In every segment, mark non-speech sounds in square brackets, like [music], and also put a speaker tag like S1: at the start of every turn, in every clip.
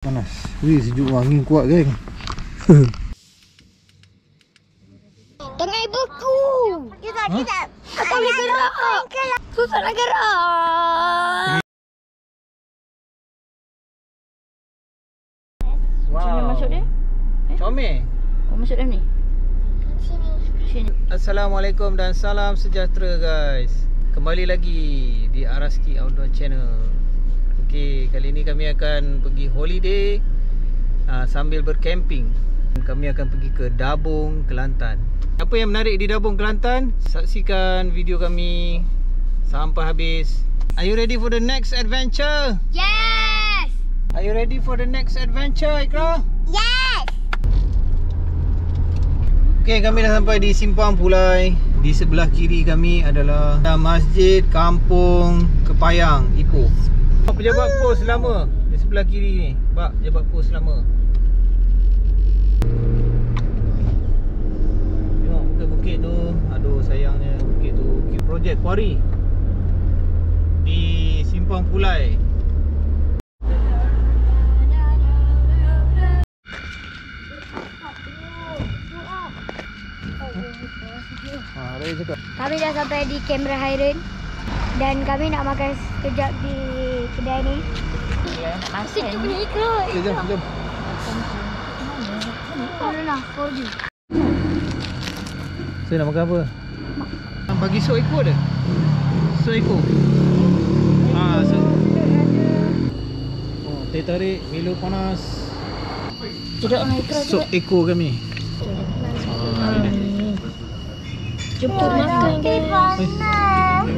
S1: Panas. Wih, sejuk angin kuat geng. [laughs]
S2: Tengah ibuku. Kita
S1: Ha?
S2: kita. Tak boleh gerak. Susah nak gerak.
S3: Wow.
S4: masuk dia?
S3: Comel.
S4: Oh, masuk dalam ni? Sini.
S3: Assalamualaikum dan salam sejahtera guys. Kembali lagi di Araski Outdoor Channel. Okey, kali ini kami akan pergi holiday uh, sambil bercamping. Kami akan pergi ke Dabung, Kelantan. Apa yang menarik di Dabung, Kelantan? Saksikan video kami sampai habis. Are you ready for the next adventure?
S2: Yes.
S3: Are you ready for the next adventure, Ikra?
S2: Yes.
S3: Okey, kami dah sampai di Simpang Pulai. Di sebelah kiri kami adalah Masjid Kampung Kepayang, Ipoh. Pejabat pos lama di sebelah kiri ni. Bak, pejabat pos lama. Tengok bukit-bukit tu. Aduh, sayangnya bukit tu. Bukit projek kuari. Di Simpang Pulai.
S2: Kami dah sampai di Canberra Highland dan kami nak makan sekejap di kedai ni. Asyik tu punya ikut.
S3: Jom, jom. So nak makan apa? Bagi sup ekor dia? Sup ekor? Ha, sup Oh, teh tarik, Milo panas
S4: Cedok nak ikut
S3: Sup ekor kami Ha, ni dia
S4: Jumpa makan?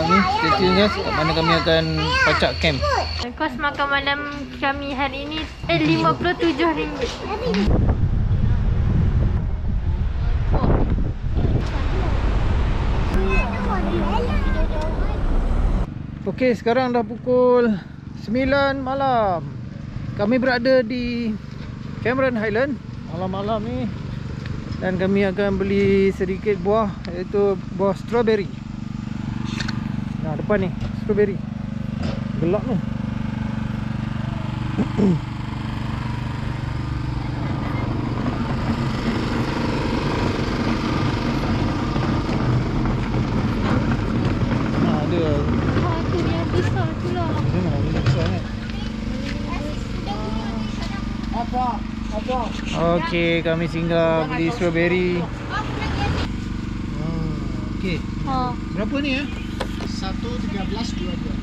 S3: Malam ni, stay guys Kat mana kami akan pacak camp
S5: Kos makan malam kami hari ini eh RM57.
S3: Okey, sekarang dah pukul 9 malam. Kami berada di Cameron Highland malam-malam ni dan kami akan beli sedikit buah iaitu buah strawberry. Nah, depan ni, strawberry. Gelap ni. Nah, ada
S5: Oh, tu yang besar tu lah.
S3: Macam mana boleh besar kan? Okey, kami singgah beli strawberry. Hmm, okey.
S5: Ha.
S3: Berapa ni eh?
S5: Absolut, ich habe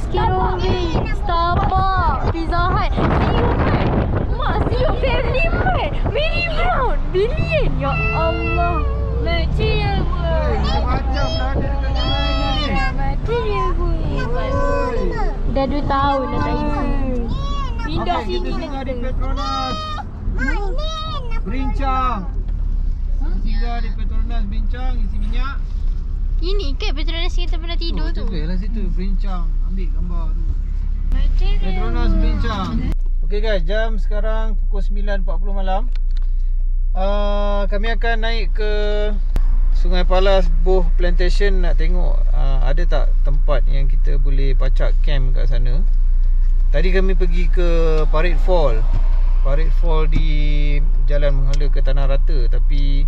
S5: Basket Robi. Starbucks. Pizza Hut. Mart. Mak, Siu Family Mart. Mini Brown. Billion. Ya Allah. Material world.
S3: Macam dah ada dekat jalan ni.
S5: Material world. Dah 2 tahun dah tak isi. Pindah
S3: kita
S5: sini dah.
S3: Petronas. Berincang. Singgah di Petronas Bincang isi minyak.
S5: Ini ke Petronas kita pernah tidur tu?
S3: Lah situ Berincang. Ambil gambar tu. Petronas Bincang. Okey guys, jam sekarang pukul 9.40 malam. Uh, kami akan naik ke Sungai Palas Boh Plantation nak tengok uh, ada tak tempat yang kita boleh pacak camp kat sana. Tadi kami pergi ke Parit Fall. Parit Fall di jalan menghala ke Tanah Rata tapi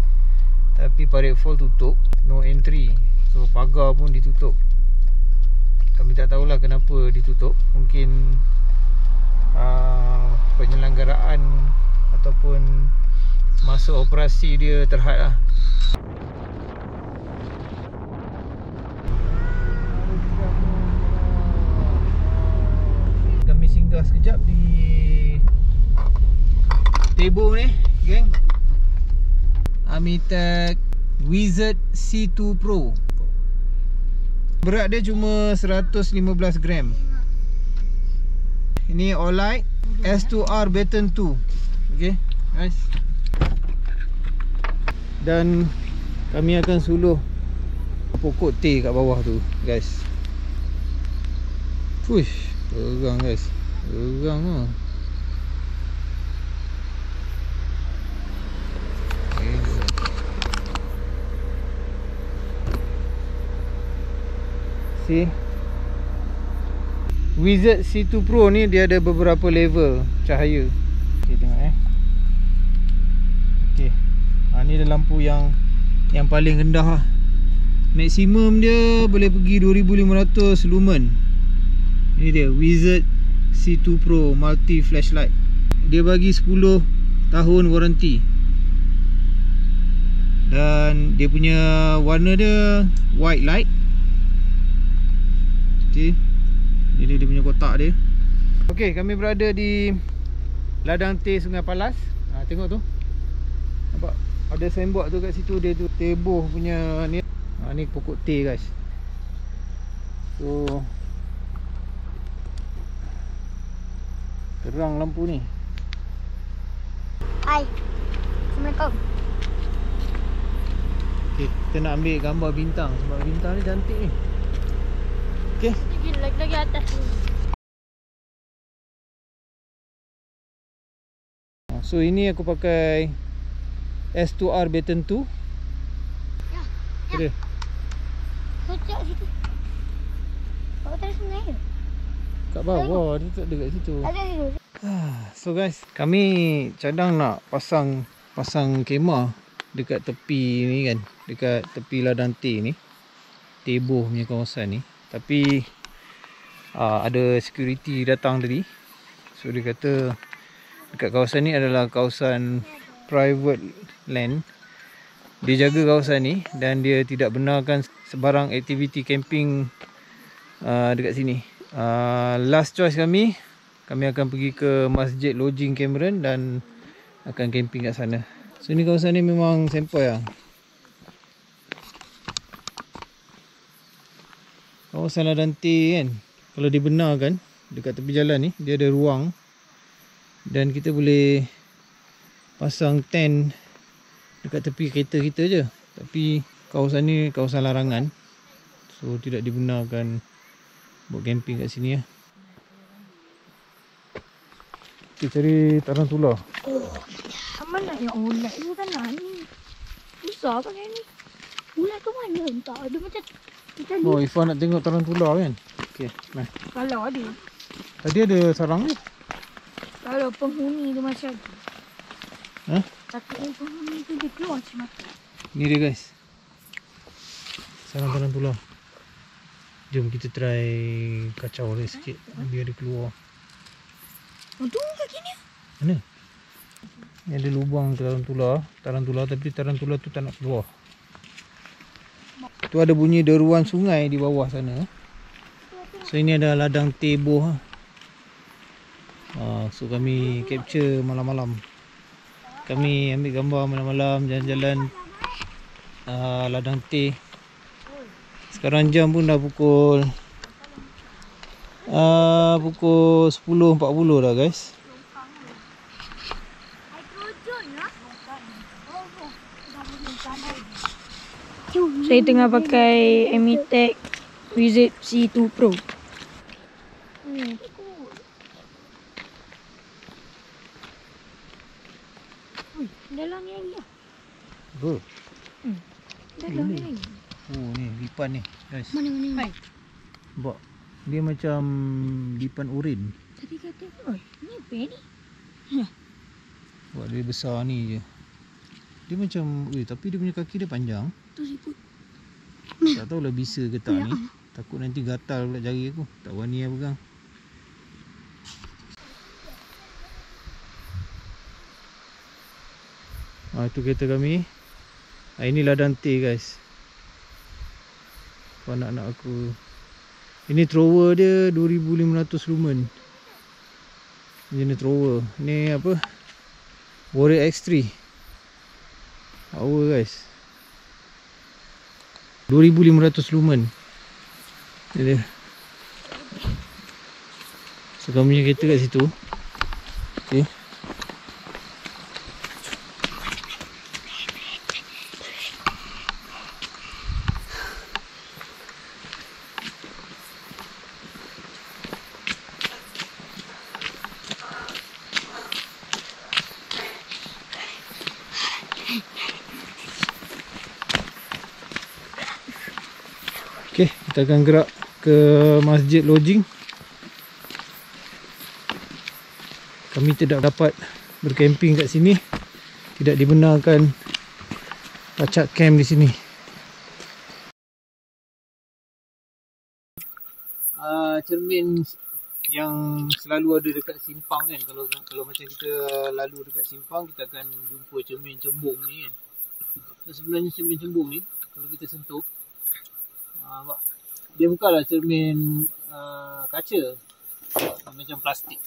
S3: tapi Parit Fall tutup, no entry. So pagar pun ditutup. Kami tak tahulah kenapa ditutup. Mungkin uh, penyelenggaraan ataupun masa operasi dia terhad lah. Kami singgah sekejap di Tebo ni geng. Amitech Wizard C2 Pro Berat dia cuma 115 gram. Ini Olight S2R Baton 2 Okay guys. Dan Kami akan suluh Pokok teh kat bawah tu guys. Push Terang guys. Terang lah Okay, See Wizard C2 Pro ni dia ada beberapa level cahaya. Okay tengok eh. Okay ha, Ni ada lampu yang Yang paling rendah lah. Maksimum dia boleh pergi 2500 lumen. Ini dia Wizard C2 Pro Multi Flashlight. Dia bagi 10 tahun warranty. Dan dia punya warna dia White light Okay Ini dia punya kotak dia. Okay kami berada di Ladang teh Sungai Palas. Ha, Tengok tu. Nampak? Ada signboard tu kat situ Dia tu teboh punya ni. Ha, Ni pokok teh guys. So Terang lampu ni.
S2: Hai. Assalamualaikum.
S3: Okay kita nak ambil gambar bintang Sebab bintang ni cantik ni Okay
S5: Lagi lagi atas.
S3: So ini aku pakai S2R Baton 2
S2: Ya.
S3: Ada
S2: Kocok situ. Kau terus sungai ke?
S3: kat bawah Dia tak ada kat situ
S2: Ada situ.
S3: So guys Kami cadang nak pasang Pasang kemah Dekat tepi ni kan Dekat tepi ladang teh ni Teboh punya kawasan ni Tapi uh, Ada security datang tadi So dia kata Dekat kawasan ni adalah kawasan Private land Dia jaga kawasan ni Dan dia tidak benarkan Sebarang aktiviti camping uh, Dekat sini uh, Last choice kami kami akan pergi ke Masjid Lodging Cameron dan akan camping kat sana. So ni kawasan ni memang sempoi lah. Kawasan ladang teh kan. Kalau dibenarkan dekat tepi jalan ni dia ada ruang dan kita boleh pasang tent dekat tepi kereta kita je. Tapi kawasan ni kawasan larangan. So tidak dibenarkan buat camping kat sini lah. Kita cari tarantula.
S5: Mana yang ulat ni kan ni. Susah pakai ni. Ulat tu mana? Tak ada macam kita
S3: Oh, Ifah nak tengok tarantula kan? Okey, nah.
S5: Kalau ada.
S3: Tadi ada sarang ni.
S5: Kalau penghuni tu macam tu.
S3: Ha?
S5: Takutnya penghuni tu dia keluar macam mata.
S3: Ni dia guys. Sarang tarantula. Jom kita try kacau dia sikit biar dia keluar.
S5: Oh tu kaki ni.
S3: Mana? Ni ada lubang tarantula, tarantula tapi tarantula tu tak nak keluar. Tu ada bunyi deruan sungai di bawah sana. So ini ada ladang teboh. ah. Ah, so kami capture malam-malam. Kami ambil gambar malam-malam jalan-jalan ah, ladang teh. Sekarang jam pun dah pukul ah, pukul 10.40 dah guys.
S5: Saya tengah pakai Amitech Wizard C2 Pro. Dalam ni lagi lah.
S3: Bro.
S5: Dalam ni lagi.
S3: Oh ni lipan ni guys.
S2: Mana mana.
S5: Hai.
S3: Nampak? Dia macam lipan urin.
S5: Tadi kata, oi, ni apa ni?
S3: Buat dia besar ni je. Dia macam, eh tapi dia punya kaki dia panjang.
S5: Tu siput.
S3: Tak tahulah bisa ke tak ni. Takut nanti gatal pula jari aku. Tak berani lah pegang. ha, Itu kereta kami. Ha, Inilah Dante guys. Apa anak-anak aku. Ini thrower dia 2500 lumen. Jenis thrower. Ni apa? Warrior X3 Power guys 2500 lumen. Dia So kami punya kereta kat situ Okay Okay, kita akan gerak ke masjid lodging. Kami tidak dapat berkemping kat sini. Tidak dibenarkan pacak camp di sini. Uh, Cermin yang selalu ada dekat simpang kan. Kalau kalau macam kita lalu dekat simpang Kita akan jumpa cermin cembung ni kan. So, Sebenarnya cermin cembung ni Kalau kita sentuh uh, Dia bukanlah cermin uh, kaca Macam plastik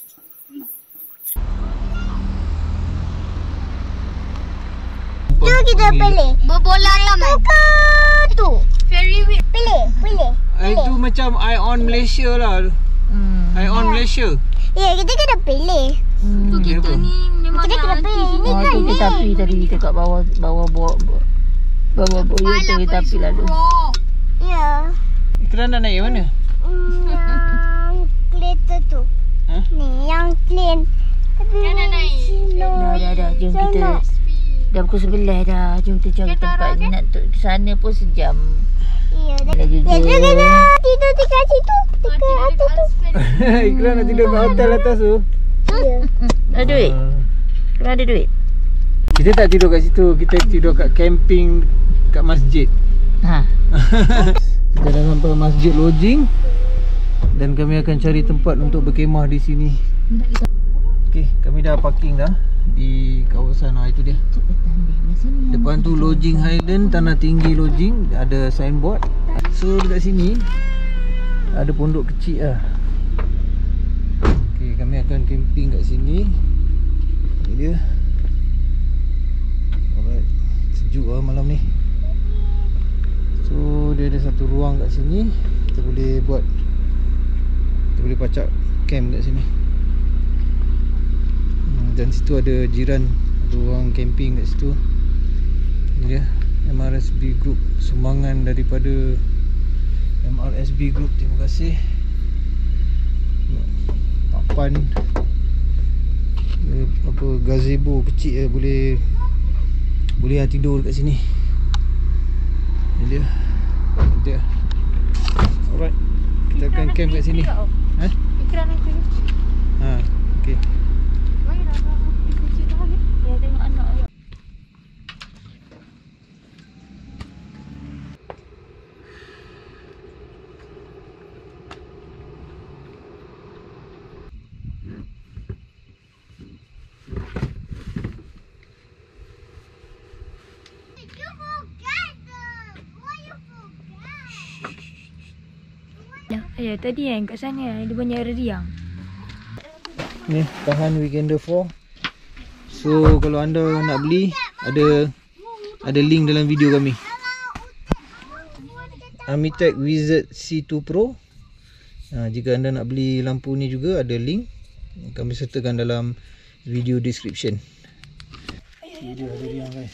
S2: Tu kita pilih.
S5: Berbola taman.
S2: Ke tu.
S5: Very weird.
S2: Pilih, pilih.
S3: Ah, Itu macam Ion Malaysia lah
S4: Hmm.
S3: Ion Malaysia
S2: Ya, kita kena pilih.
S5: Tu kita
S3: apa?
S5: ni memang
S2: Kita kena pilih. Ni
S4: Oh,
S2: kan
S4: tu
S2: ni.
S4: kereta api tadi dekat bawah bawah bawah bawah bawah tu kereta api lalu.
S2: Ya.
S3: Kita nak naik mana?
S2: Hmm, Yang kereta tu.
S3: Ha?
S2: Ni, yang clean. Tapi
S5: Kan nak naik.
S2: slow.
S4: Dah dah dah jom kita dah pukul 11 dah. Jom kita cari tempat nak tu sana pun sejam.
S2: Ya, dah. Ya, dia
S4: dua.
S2: kena tidur dekat situ. Dekat atas tu. [laughs]
S3: Iklan nak tidur kat hotel atas tu
S2: Ya.
S4: Ada duit?
S3: Ah.
S4: Kena ada duit?
S3: Kita tak tidur kat situ Kita tidur kat camping Kat masjid
S4: Ha. [laughs]
S3: Kita dah sampai masjid lodging Dan kami akan cari tempat untuk berkemah di sini. Okay, kami dah parking dah Di kawasan, ah, itu dia. Depan tu Lodging Highland Tanah Tinggi Lodging Ada signboard. So dekat sini Ada pondok kecil lah Okay, kami akan camping kat sini. Ini dia. Alright Sejuk lah malam ni So dia ada satu ruang kat sini. Kita boleh buat Kita boleh pacak camp kat sini. Hmm, Dan situ ada jiran Ada orang camping kat situ. Ini dia MRSB Group Sumbangan daripada MRSB Group. Terima kasih. Papan Apa Gazebo kecil eh, Boleh Boleh tidur kat sini. Ini dia. Dia. Alright. Kita akan camp kat sini. Ha?
S5: Ikram cuci.
S3: Ha, okay
S5: Baik nak nak cuci tu lagi. Ya tengok anak. Ya, tadi yang kat sana ada banyak riang.
S3: Ni tahan weekender 4 So kalau anda nak beli Ada Ada link dalam video kami. Amitech Wizard C2 Pro. Ha, Jika anda nak beli lampu ni juga Ada link. Kami sertakan dalam Video description. Dia ada riang guys.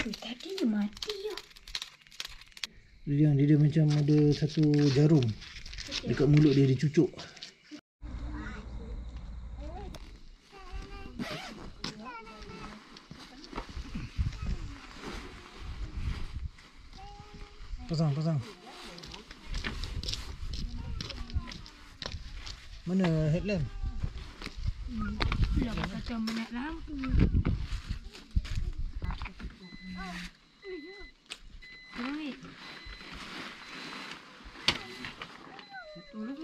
S5: Tadi dia mati ya.
S3: Dia, dia macam ada satu jarum Dekat mulut dia dia cucuk Pasang, pasang. Mana headlamp?
S5: Dah kata minat lampu.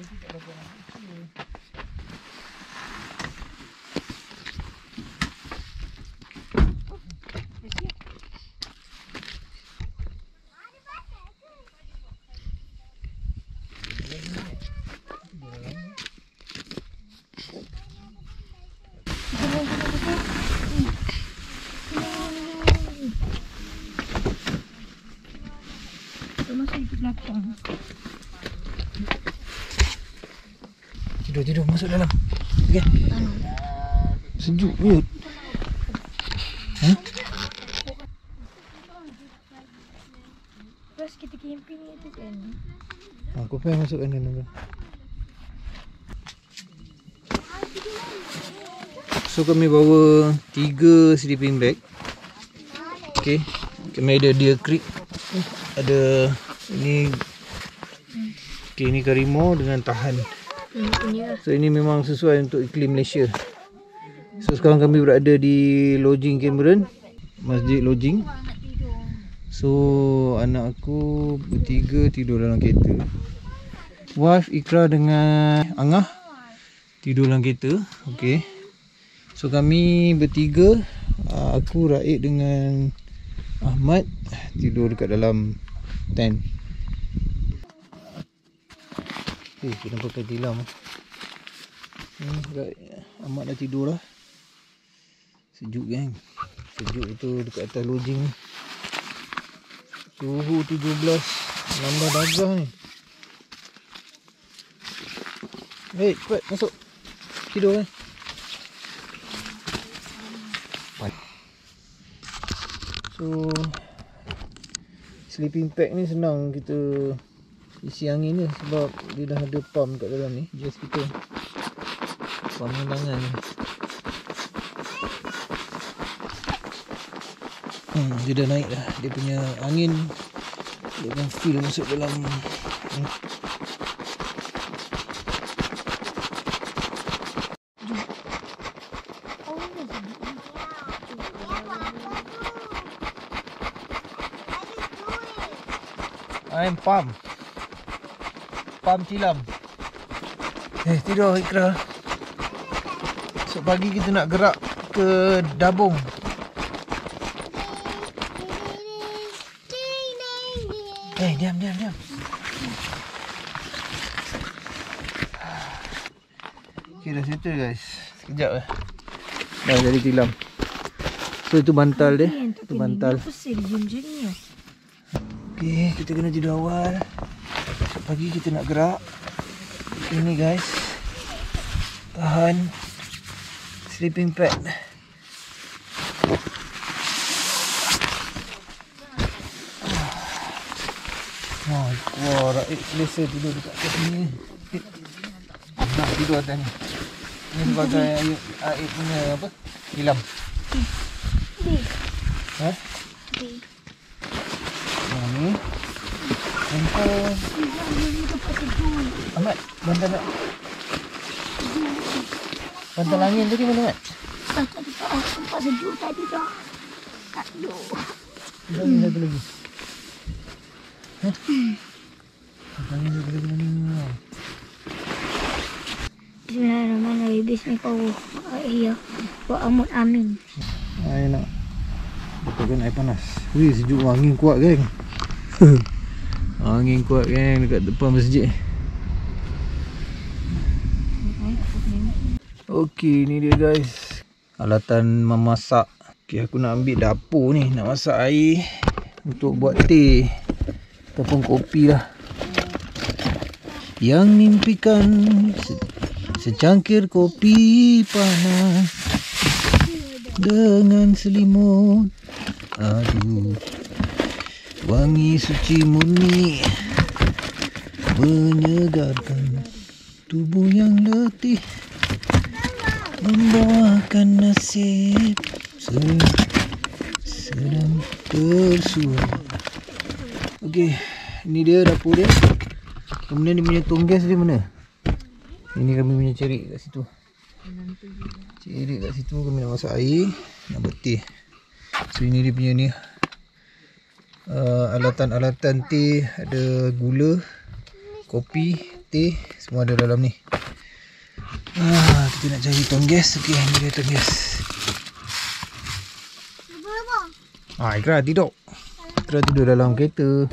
S4: Mana ni? Rai tolong ni. Kita masuk di belakang.
S3: Tidur tidur masuk dalam. Okey. Sejuk je.
S5: Terus kita camping itu kan.
S3: Aku pengen masuk kanan tu. So kami bawa tiga sleeping bag. Okay. Kami ada Deer Creek. Ada ini Okay, ini Karimo dengan Tahan. So ini memang sesuai untuk iklim Malaysia. So sekarang kami berada di lodging Cameron, Masjid Lodging. So anak aku bertiga tidur dalam kereta. Wife Ikra dengan Angah tidur dalam kereta. Okey. So kami bertiga, ah, aku Raid dengan Ahmad tidur dekat dalam tent. Eh, kenapa pakai tilam? Hmm, Raid. Ahmad dah tidur dah. Sejuk kan? Sejuk tu dekat atas lodging ni. Suhu 17 Nambah darjah ni Baik, cepat masuk Tidur kan So Sleeping pack ni senang kita Isi angin ni Sebab dia dah ada pump kat dalam ni Just kita Ni Hmm, dia dah naik dah. Dia punya angin dia akan feel masuk dalam hmm. I'm pump. Pump tilam. Eh, tidur Ikra. Esok pagi kita nak gerak ke Dabung. Eh, diam, diam, diam. Okay, dah settle guys. Sekejap lah. Dah jadi tilam. So, itu bantal dia. Itu bantal.
S4: Ni.
S3: Okay, kita kena tidur awal. Esok pagi kita nak gerak. Ini guys. Tahan. Sleeping pad. Wah, wah, Raib selesa tidur dekat atas sini. Eh, Nak tidur atas ni. Ini sebagai air, punya apa? Hilam. Ha? Yang ni. Handphone. Ahmad, bantal nak. Bantal angin tadi mana?
S4: Tak tadi tak oh, sempat sejuk tadi dah.
S3: Angin satu lagi. Angin satu lagi mana ni?
S2: Bismillahirrahmanirrahim. Bismillahirrahmanirrahim. Ya. Wa amut amin.
S3: Air nak Betulkan air panas Wih sejuk angin kuat geng [laughs] Angin kuat geng dekat depan masjid Okey ni dia guys. Alatan memasak. Okey aku nak ambil dapur ni. Nak masak air Untuk buat teh. Ataupun kopi lah. Yang mimpikan se- Secangkir kopi panas dengan selimut. Aduh Wangi suci murni. Menyegarkan Tubuh yang letih Membawakan nasib. Se- Sedang Tersuai Okey Ni dia dapur dia. Kemudian dia punya tong gas dia mana? Ini kami punya cerik kat situ. Cerik kat situ kami nak masak air Nak betih. So ini dia punya ni. Uh, Alatan-alatan teh Ada gula Kopi Teh Semua ada dalam ni ah, Kita nak cari tong gas Okey ni dia tong gas Ah, Ikra tidur. Ikra tidur dalam kereta.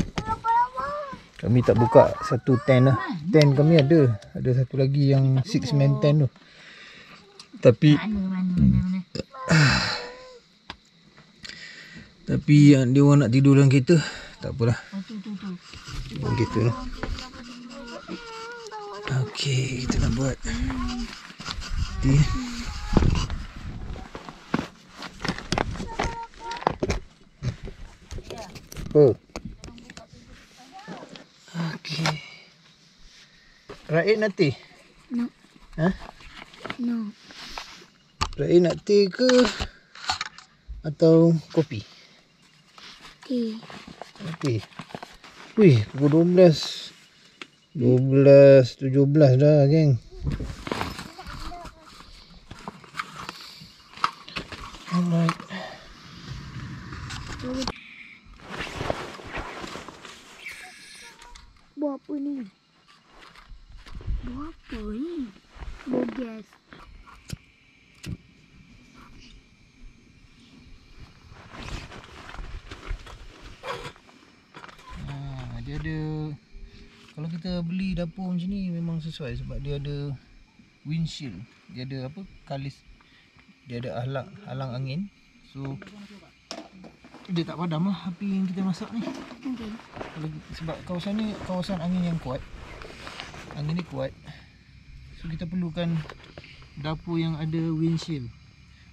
S3: Kami tak buka satu tent lah. Tent kami ada. Ada satu lagi yang six man tent tu. Tapi tapi yang dia orang nak tidur dalam kereta, tak apalah. Dalam kereta lah. Okey, kita nak buat. Nanti. Apa? Okey. Raid nak teh?
S2: No.
S3: Ha?
S2: No.
S3: Raid nak teh ke? Atau kopi?
S2: Teh.
S3: Okey. Wih, pukul 12. 12, 17 dah, geng.
S2: Buat apa ni? Buat apa ni? Buat gas.
S3: Ha, dia ada kalau kita beli dapur macam ni memang sesuai sebab dia ada windshield. Dia ada apa? Kalis. Dia ada halang halang angin. So dia tak padam lah api yang kita masak ni. Kalau sebab kawasan ni kawasan angin yang kuat. Angin ni kuat. So kita perlukan dapur yang ada windshield.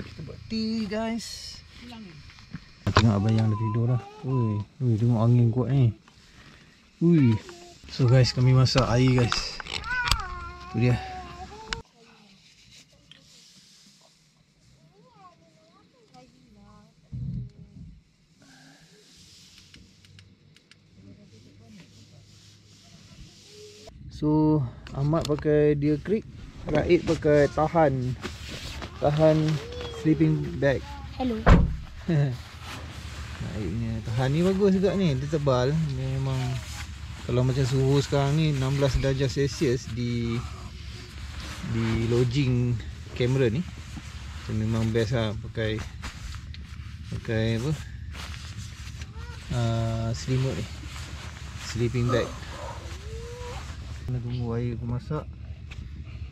S3: Kita buat tea guys. Tengok abang yang dah tidur dah. Ui, ui tengok angin kuat ni. Ui. So guys, kami masak air guys. Tu dia. So Ahmad pakai Deer Creek Raid pakai tahan Tahan sleeping bag
S2: Hello. [laughs]
S3: Raidnya tahan ni bagus juga ni Dia tebal Dia Kalau macam suhu sekarang ni 16 darjah Celsius di Di lodging kamera ni so, Memang best lah pakai Pakai apa? Uh, Selimut ni. Sleeping bag. Kena tunggu air aku masak.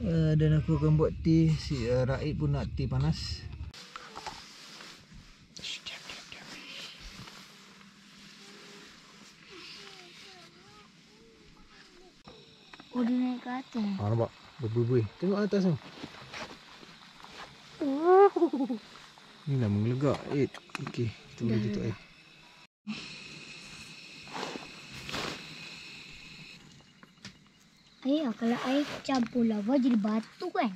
S3: Uh, Dan aku akan buat teh si, uh, Raid pun nak teh panas Shh, diam, diam, diam.
S2: Oh, dia naik ke atas.
S3: Ha nampak? Berbuih-buih Tengok atas tu Ni dah mengelegak Eh Okey Kita boleh tutup air.
S2: Air, kalau air campur lava jadi batu kan?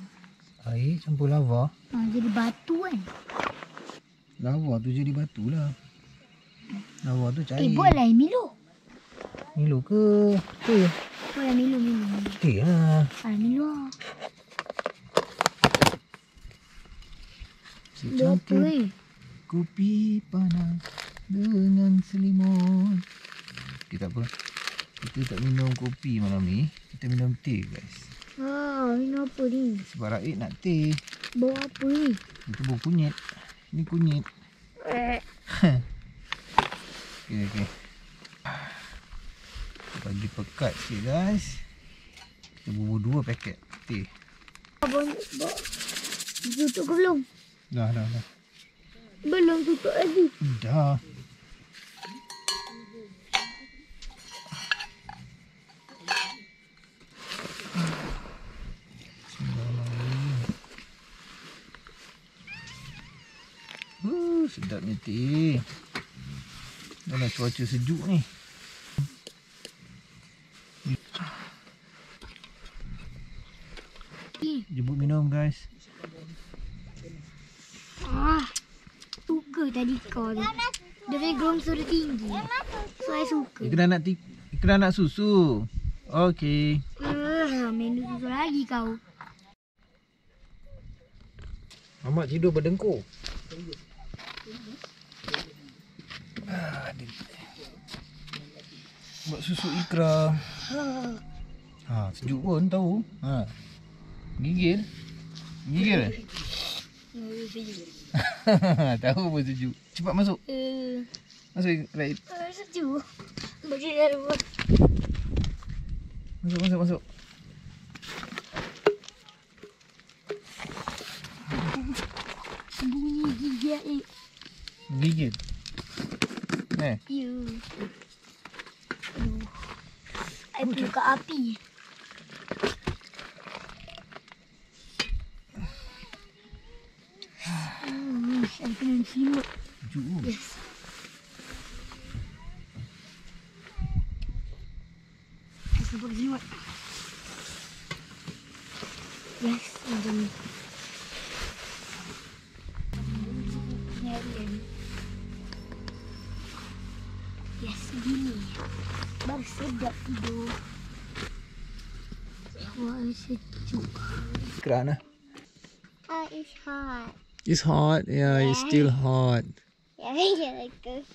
S3: Air campur lava?
S2: Ha, jadi batu kan?
S3: Lava tu jadi batu lah. Lava tu cair.
S2: Eh, buatlah air Milo.
S3: Milo ke? Teh
S2: Buatlah Milo, Milo. Milo.
S3: Teh lah
S2: Ah, apa eh?
S3: Kopi panas Dengan selimut Kita apa Kita tak minum kopi malam ni Kita minum teh guys
S2: Ah, minum apa ni?
S3: Sebab Raid nak teh
S2: Bawa apa ni?
S3: Itu bau kunyit Ini kunyit
S2: Eh, [laughs]
S3: Okay, okay. Bagi pekat sikit guys. Kita bubur dua paket teh.
S2: abang. Tutup ke belum?
S3: Dah, dah, dah.
S2: Belum tutup lagi.
S3: Dah. Uh, sedapnya teh. Dalam cuaca sejuk ni. Jemput minum guys.
S2: Ah, suka tadi kau tu. Dia punya groom tu dia tinggi. So, I suka.
S3: Ikram nak Ikram nak susu. Okey.
S2: Uh, menu susu lagi kau.
S3: Mamat tidur berdengkur. Ah, dia- Buat susu Ikram. Ha, sejuk pun tahu. Ha. Gigil. Gigil. eh? [laughs] tahu pun sejuk. Cepat masuk.
S2: Uh,
S3: Masuk Raid.
S2: uh, sejuk. Baju dah luar.
S3: Masuk masuk masuk.
S2: Bunyi gigi eh.
S3: Gigil. Eh.
S2: You. Aduh. I perlu kat api. Hmm, saya kena simak.
S3: Pun.
S2: Yes.
S3: Ikram lah.
S2: Ah, it's hot.
S3: It's hot. Yeah, it's still hot.
S2: Yeah, [laughs] yeah, like this.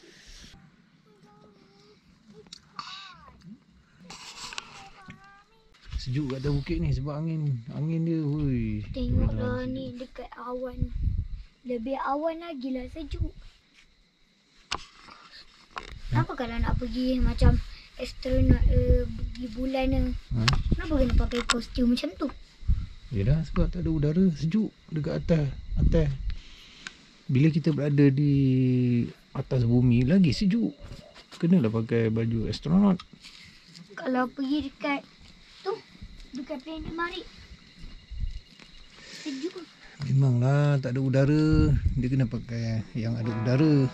S3: Sejuk kat atas bukit ni sebab angin. Angin dia, hui.
S2: Tengoklah ni dekat awan. Lebih awan lagi lah sejuk. Kenapa kalau nak pergi macam astronaut uh, pergi bulan ni,
S3: Ha?
S2: kenapa kena pakai kostum macam tu?
S3: Yelah sebab tak ada udara sejuk dekat atas. Atas. Bila kita berada di atas bumi lagi sejuk. Kenalah pakai baju astronot.
S2: Kalau pergi dekat tu, dekat planet Marik. Sejuk.
S3: Memanglah tak ada udara. Dia kena pakai yang ada udara.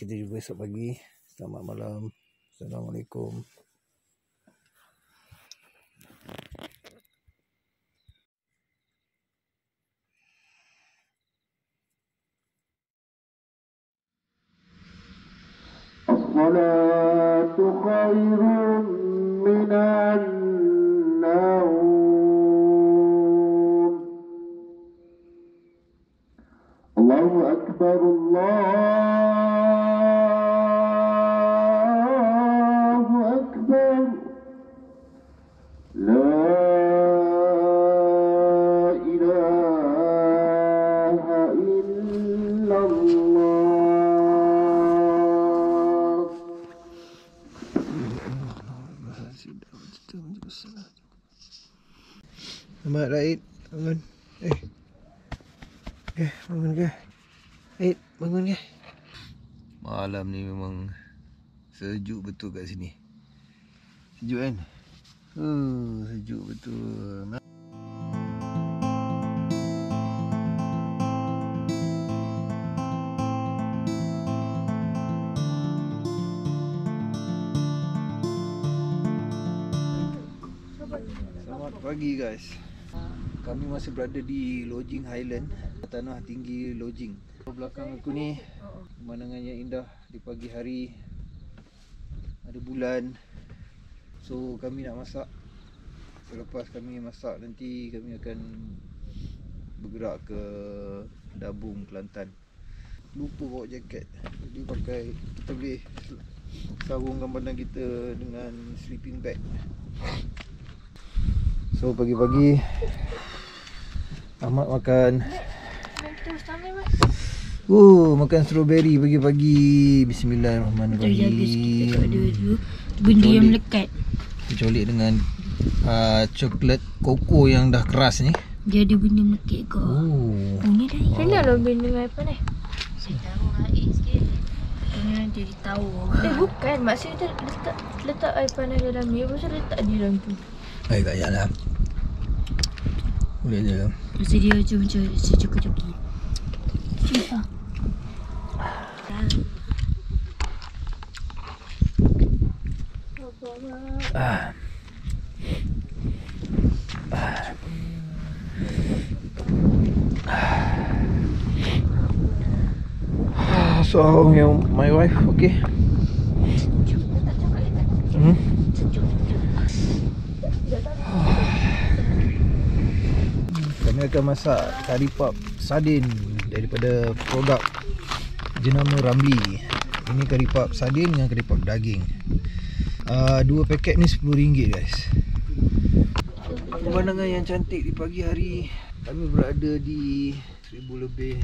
S3: kita jumpa esok pagi. Selamat malam. Assalamualaikum.
S1: الصلاة خير
S3: betul kat sini. Sejuk kan? Uh, sejuk betul. Selamat pagi guys. Kami masih berada di Lodging Highland, tanah tinggi lodging. Belakang aku ni pemandangan yang indah di pagi hari. Ada bulan. So kami nak masak. Selepas kami masak nanti kami akan bergerak ke Dabung Kelantan. Lupa bawa jaket. Jadi pakai kita boleh sarungkan badan kita dengan sleeping bag. So pagi-pagi Ahmad makan. Oh, makan strawberry pagi-pagi.
S4: Dia jaga sikit
S3: Bismillahirrahmanirrahim.
S4: dekat dia tu. Benda yang melekat.
S3: Colik dengan uh, coklat koko yang dah keras ni.
S4: Dia ada benda melekat kau.
S3: Oh.
S4: Oh ni dah.
S5: Kena lah benda apa ni?
S4: Saya tahu air sikit. Kena jadi tahu.
S5: Eh bukan, maksudnya dia letak letak air panas dalam ni, lepas tu letak di dalam tu.
S3: Baik tak payahlah. Boleh je.
S4: Masa dia macam macam sejoki-joki. Cik ah.
S3: Ah. So, yang my wife, okay. Hmm? Kami akan masak kari pap sardin daripada produk jenama Ramli. Ini kari pap sardin dengan pap daging. Uh, dua paket ni RM10 guys. Pemandangan yang cantik di pagi hari. Kami berada di 1000 lebih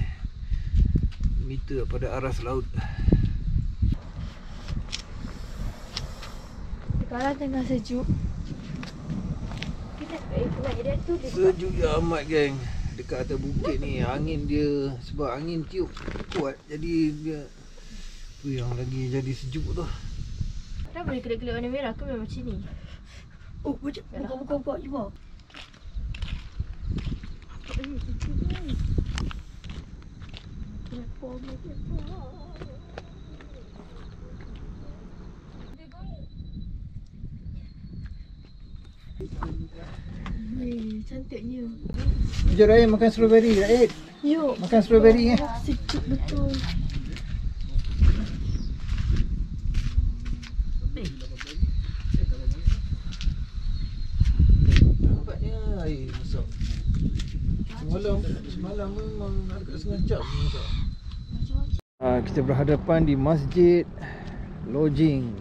S3: meter pada aras laut.
S5: Sekarang tengah sejuk. Kita eh.
S3: Sejuk ya amat geng. Dekat atas bukit ni angin dia sebab angin tiup kuat jadi dia tu yang lagi jadi sejuk tu.
S5: Kenapa boleh kelip-kelip warna merah ke memang macam ni?
S4: Oh, macam buka-buka cuba.
S5: Cantiknya.
S3: Jom Rahim makan strawberry Rahim.
S5: Yuk.
S3: Makan strawberry eh.
S5: Sejuk betul.
S3: Nampaknya air masak. Semalam semalam memang nak dekat setengah jam ni masak. Ah, kita berhadapan di Masjid Lodging.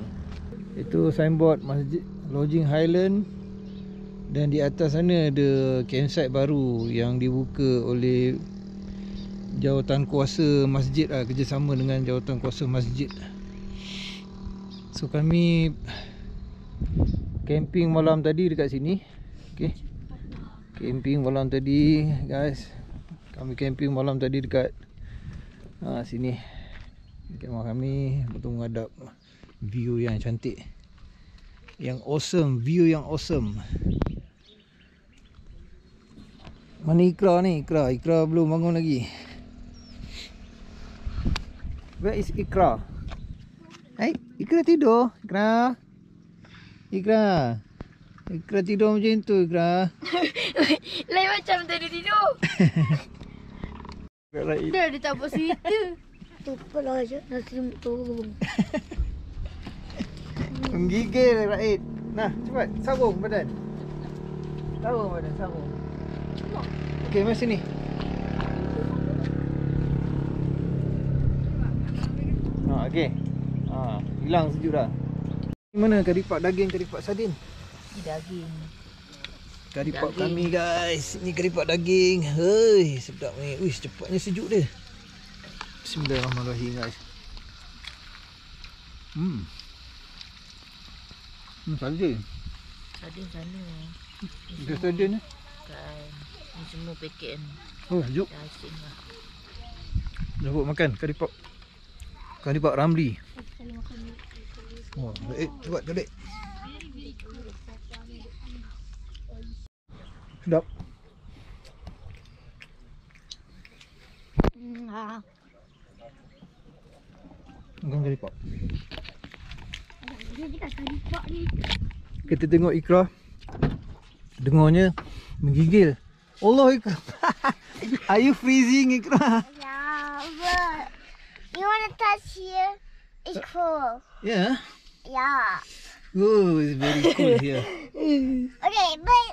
S3: Itu signboard Masjid Lodging Highland dan di atas sana ada campsite baru yang dibuka oleh jawatan kuasa masjid lah, kerjasama dengan jawatan kuasa masjid. So kami camping malam tadi dekat sini. Okey. Camping malam tadi guys. Kami camping malam tadi dekat ha, sini. Kemah kami betul menghadap view yang cantik. Yang awesome, view yang awesome. Mana Ikra ni? Ikra, Ikra belum bangun lagi. Where is Ikra? Hai, Ikra tidur. Ikra. Ikra. Ikra tidur macam tu Ikra. [laughs]
S5: Lain macam tadi tidur.
S3: Ikra lain.
S5: Dah dia tak buat cerita. [laughs]
S2: Tupa lah je nasi turun. [laughs]
S3: Menggigil Raid. Nah, cepat sabung badan. Sabung badan, sabung. Okey, mari sini. Ha, okey. Ha, hilang sejuk dah. Mana kari pak daging, kari pak sardin?
S4: Ni daging.
S3: Kari pak
S4: Daging.
S3: kami guys. Ni kari pak daging. Hei, sedap ni. Wih, cepatnya sejuk dia. Bismillahirrahmanirrahim guys. Hmm. Hmm, sardin.
S4: Sardin sana.
S3: Dia sardin ni.
S4: Kan. Ni semua paket ni.
S3: Oh, sejuk.
S4: Dah asing lah.
S3: Makan kari pop. Kari pop Ramli. Oh, baik, cepat balik. Sedap.
S2: Ah,
S3: Makan kari pop. Kita tengok Ikra. Dengarnya menggigil. Allah [laughs] Are you freezing Ikra?
S2: Yeah, but you wanna touch here? It's cool.
S3: Yeah.
S2: Yeah.
S3: Oh, it's very cool [laughs] here.
S2: Okay, but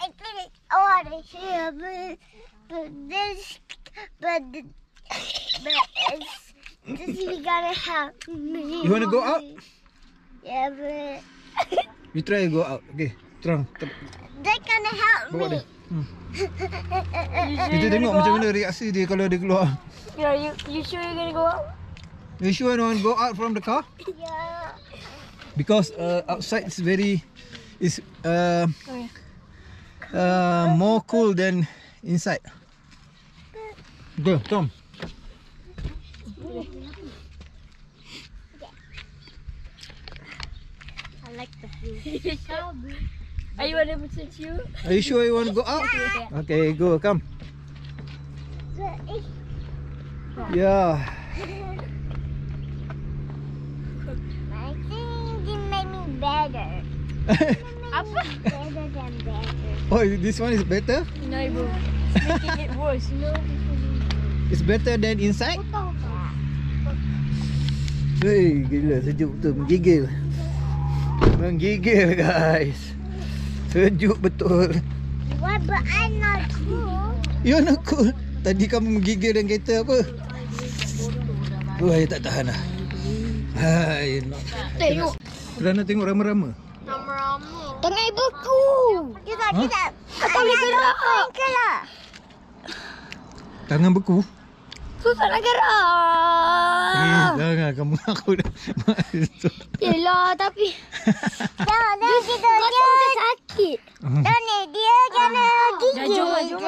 S2: I think it's water here, but but this but but it's this is gonna help me.
S3: You wanna go out?
S2: Yeah, but
S3: You try to go out. Okay. Ter-
S2: they're gonna help
S3: bawa
S2: me.
S3: Dia. Kita tengok macam mana reaksi dia kalau dia keluar.
S5: Yeah, you you sure you're gonna go out?
S3: You sure you want to go out from the car?
S2: Yeah.
S3: Because uh, outside is very is uh,
S5: Okay.
S3: uh, more cool than inside. Go, come.
S2: I like the view. [laughs]
S5: Are you 100% sure?
S3: Are you sure you want to go out? Okay, go, come. Yeah.
S2: I think it made me better. [laughs] Better than better.
S3: oh, this one is better.
S5: No, bro. It's making it worse, [laughs] you know?
S3: It's better than inside. Hei, gila sejuk betul menggigil. Menggigil guys. Sejuk betul.
S2: What? But I'm not cool.
S3: You nak cool. Tadi kamu menggigil dalam kereta apa? Oh, saya tak tahan lah. Hai.
S5: Tengok.
S3: Kerana tengok rama-rama.
S2: Tengah ibuku. Kita, kita. Tak boleh gerak. gerak.
S3: Tangan beku.
S5: Susah nak gerak.
S3: Eh, jangan kamu [laughs] aku dah.
S5: Yelah, tapi... [laughs]
S2: Dah, dah kita. Dia sakit. Dah ni, dia kena gigil.
S5: Dah, jom, jom.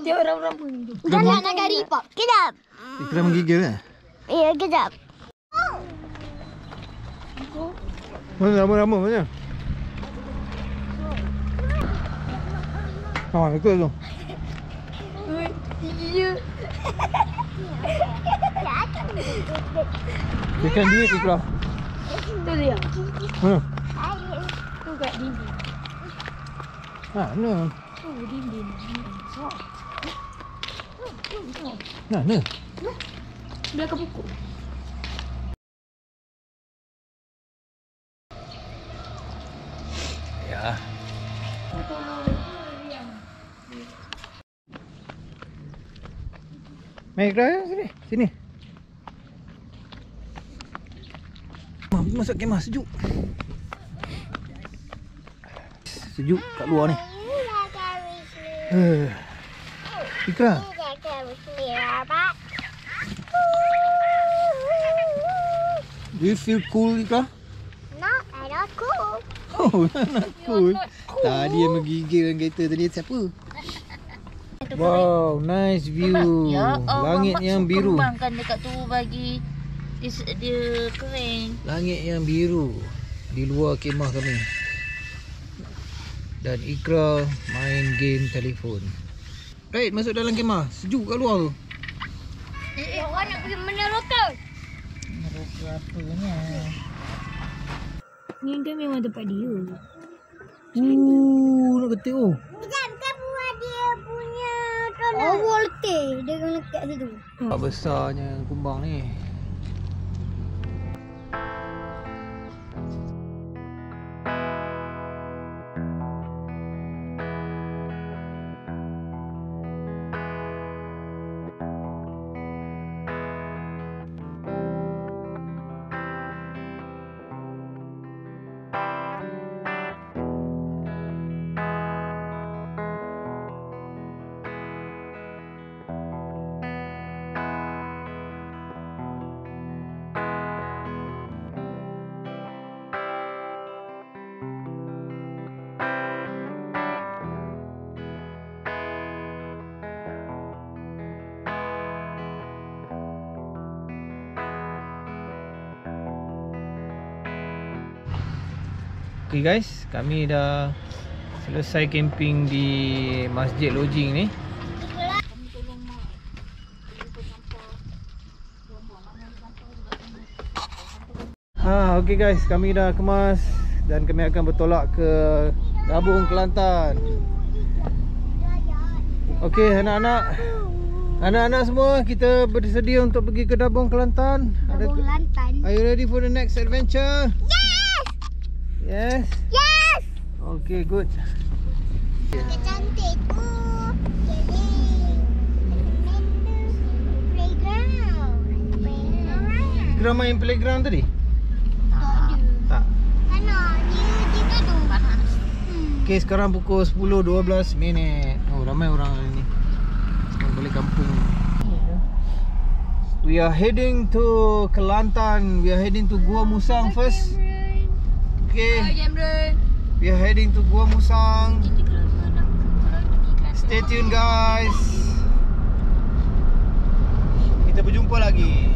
S5: Tengok [laughs] orang-orang pun.
S2: Jangan nak gari pak. Kejap.
S3: Ikram menggigil eh?
S2: Ya, kejap.
S3: Mana rama-rama mana? Ha, ikut tu.
S5: Ya.
S3: Tekan duit Ikram.
S5: Tu dia.
S3: Mana?
S5: Tu kat dinding.
S3: Ha, mana?
S5: Tu dinding.
S3: Nah, mana?
S5: Belakang pokok.
S3: Ya. Mai Ikram ya, sini. Sini. Masuk kemah sejuk. Sejuk kat luar ni. Eh.
S2: Pak.
S3: do you feel cool Ikram?
S2: Not, I [laughs] not cool.
S3: Oh, not cool. Tadi yang menggigil dalam kereta tadi siapa? Wow, nice view.
S4: Ya Allah,
S3: Langit yang biru.
S4: Kembangkan dekat tu bagi dia, dia kering.
S3: Langit yang biru di luar kemah kami. Dan Ikra main game telefon. Right, masuk dalam kemah. Sejuk kat luar tu.
S5: Awak nak pergi mana lokal? Ni kan memang tempat dia.
S3: Uh, nak ketik oh.
S2: Kejap, Oh, volte. Dia kena kat situ.
S3: Tak besarnya kumbang ni. Okay guys, kami dah selesai camping di Masjid Lodging ni. Ha, okay guys, kami dah kemas dan kami akan bertolak ke Gabung Kelantan. Okay anak-anak Anak-anak semua kita bersedia untuk pergi ke Dabung Kelantan. Ada
S2: Lantan.
S3: Are you ready for the next adventure?
S2: Yes!
S3: Yes.
S2: Yes.
S3: Okay, good.
S2: Cantik tu.
S3: Kira main playground tadi?
S2: Tak ada
S3: Tak
S2: Mana? Dia duduk panas
S3: Okay sekarang pukul 10.12 minit Oh ramai orang hari ni Sekarang balik kampung We are heading to Kelantan We are heading to Gua Musang first Okay. We are heading to Gua Musang. Stay tuned, guys. Kita berjumpa lagi.